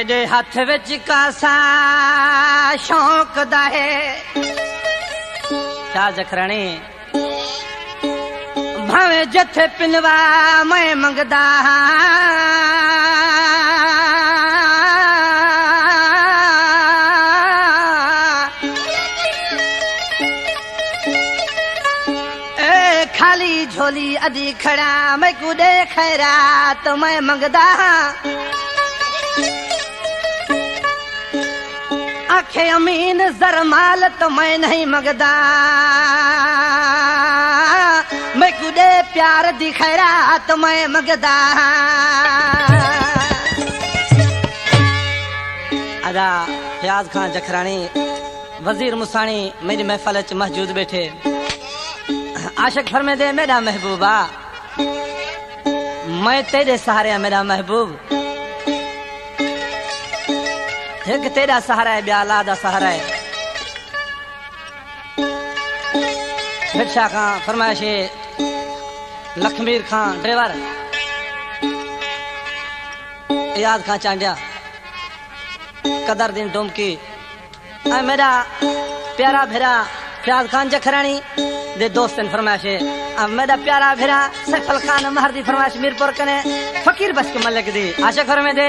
मेरे हथ विच कासा शौक दा है। छा जखराणी भावे जथे पिनवा मैं मंगदा खाली झोली अदी खड़ा, मैं कुदे खैरा तो मैं मंगदा आखे अमीन जर माल तो मैं नहीं मंगदा। मैं कुदे प्यार दिखरा तो मैं मंगदा। अदा फयाज खान जखरानी वजीर मुसानी मेरी महफल च मौजूद बैठे। आशिक फरमे दे मेरा महबूबा मैं तेरे सहारे मेरा महबूब एक तेरा सहारा है ब्याला दा सहारा है। भिक्षा खां, फरमाइश लखमीर खान ड्राइवर। याद खां चांडिया। कदर दिन डोमकी। ऐ मेरा प्यारा भेरा, फयाज खान जखरानी दे दोस्तन फरमाइश अब मेरा प्यारा भेरा सफल खान महरदी फरमाइश मीरपुर कने फकीर बस के मलिक दी आशा घर में दे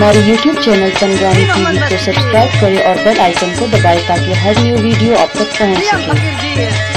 हमारे YouTube चैनल संग्रामी टीवी को सब्सक्राइब करें और बेल आइकन को दबाएँ ताकि हर न्यू वीडियो आप तक पहुँच सके।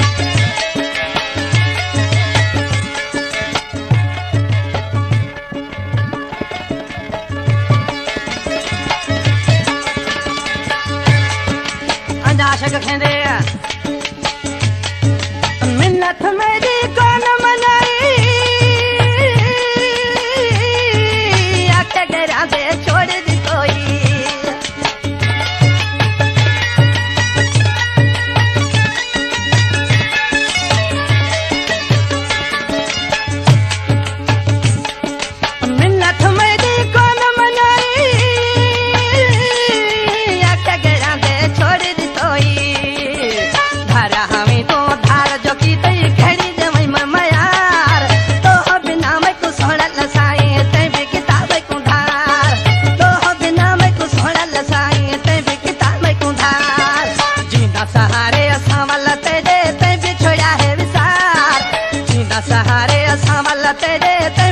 रे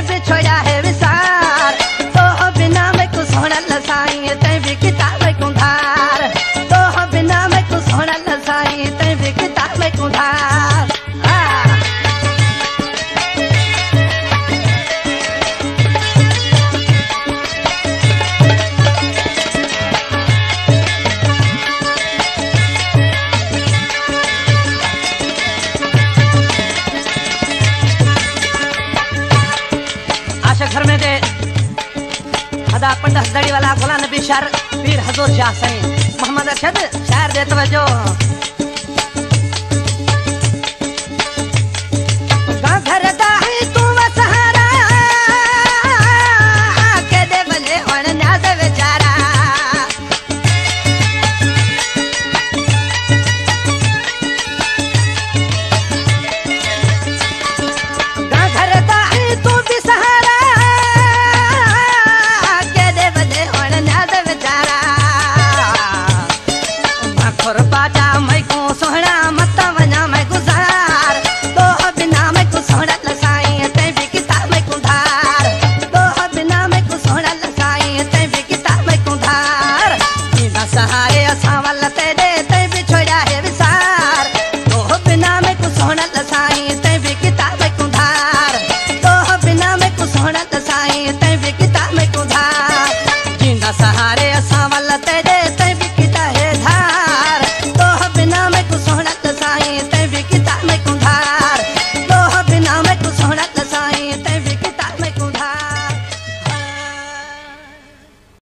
सही मोहम्मद तवज्जो